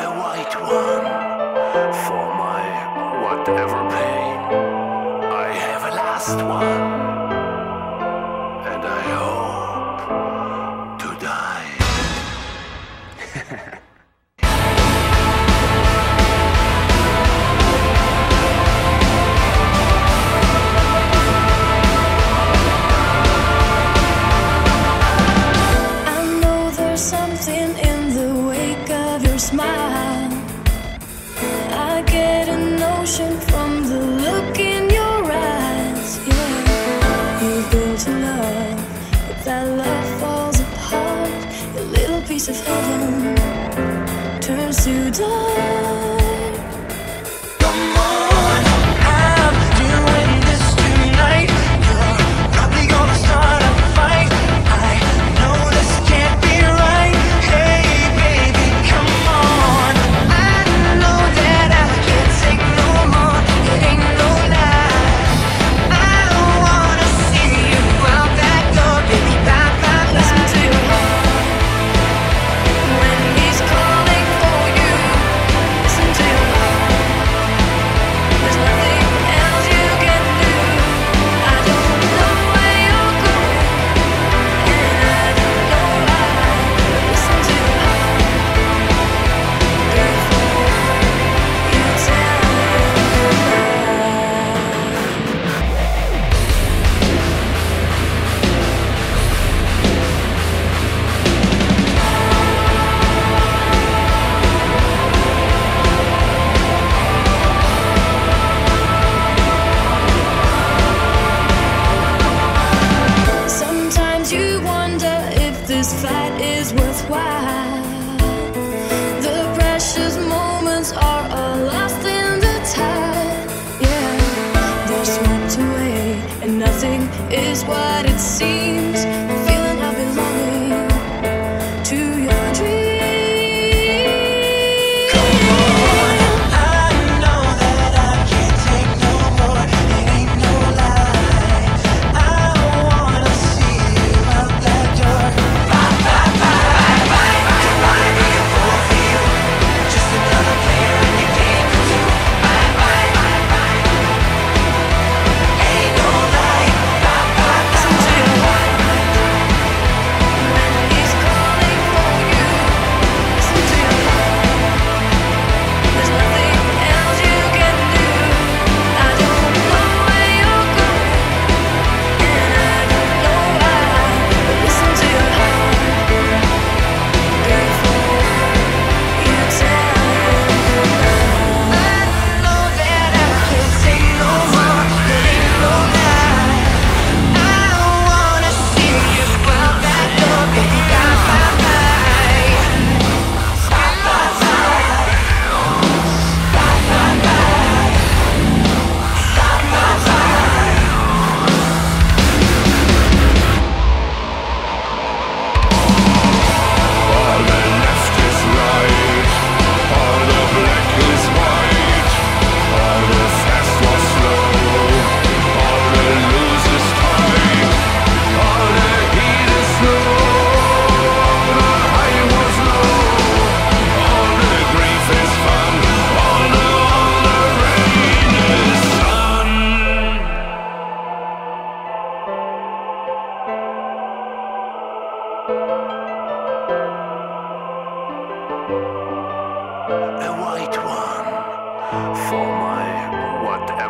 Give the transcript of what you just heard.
A white one for my whatever. Something in the wake of your smile. I get a notion from the look in your eyes. Yeah, you built a love, but that love falls apart. A little piece of heaven turns to dust. is what it seems. A white one for my whatever.